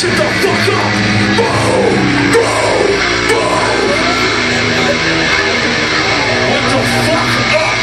Shut the fuck up! Boom! Boom! Boom! What the fuck up?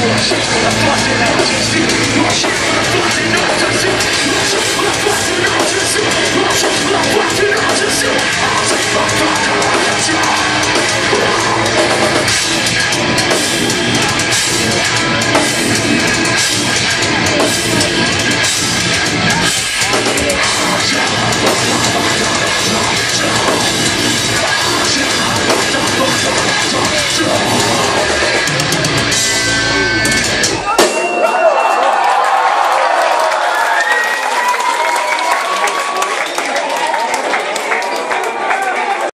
Your shit's gonna bust it out. See.